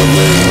away.